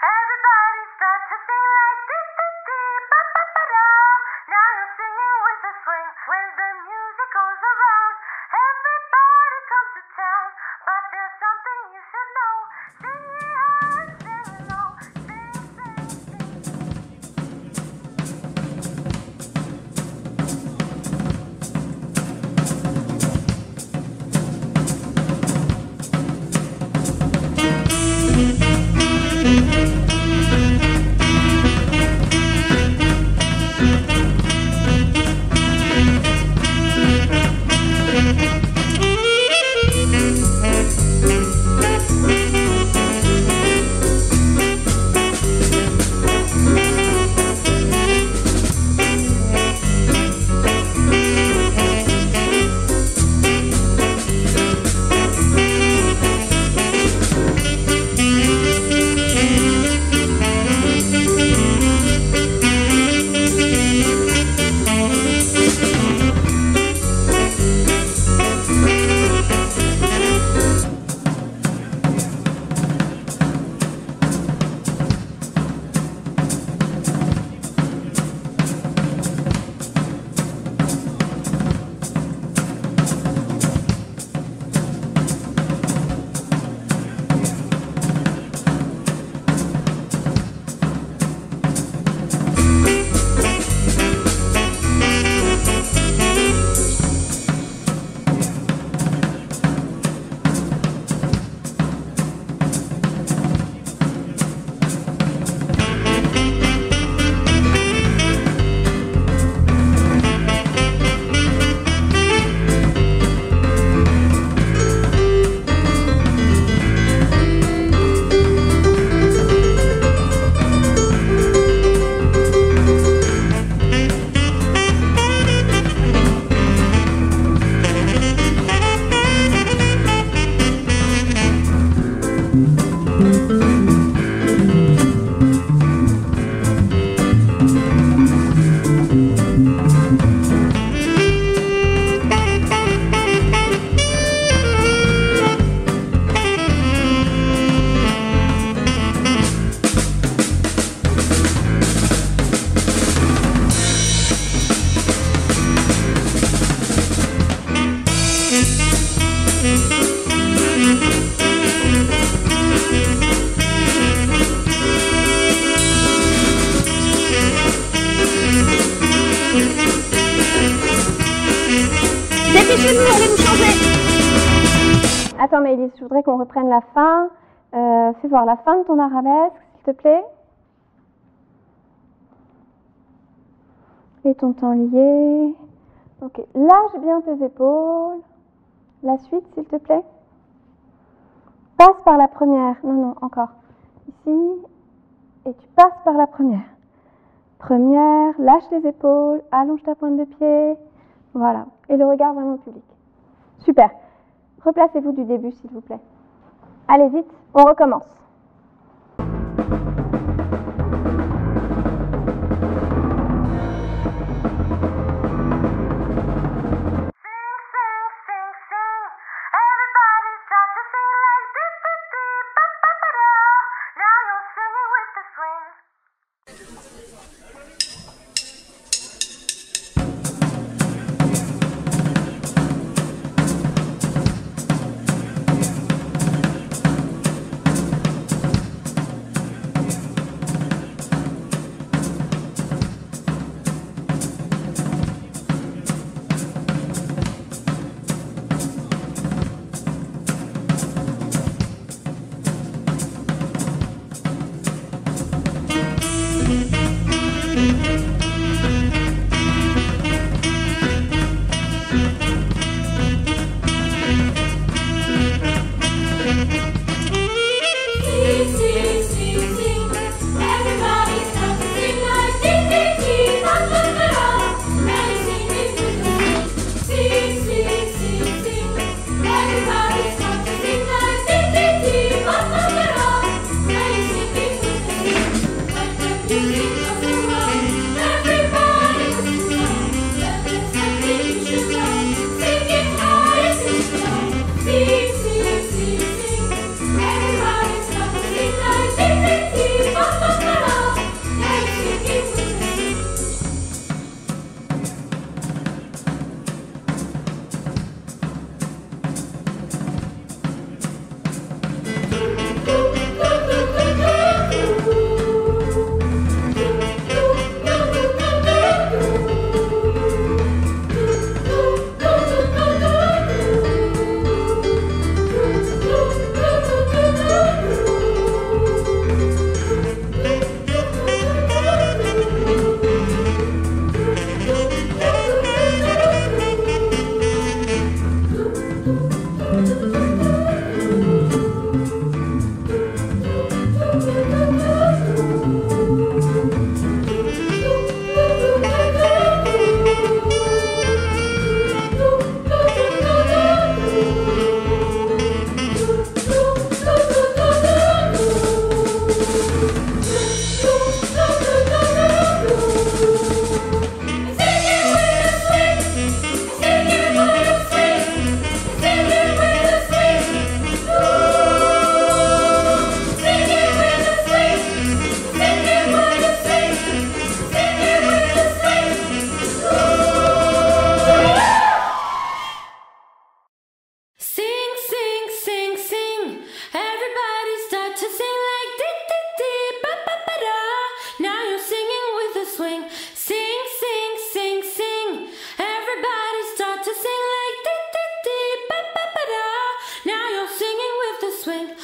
Everybody to sing like ba, ba, ba, da. Now singing with the swing. When the music goes around, everybody comes to town. But there's something Changer. Attends, Maëlys, je voudrais qu'on reprenne la fin. Euh, fais voir la fin de ton arabesque, s'il te plaît. Et ton temps lié. Ok, lâche bien tes épaules. La suite, s'il te plaît. Passe par la première. Non, non, encore. Ici. Et tu passes par la première. Première, lâche les épaules, allonge ta pointe de pied. Voilà. Et le regard vraiment public. Super. Replacez-vous du début, s'il vous plaît. Allez vite, on recommence. Swing.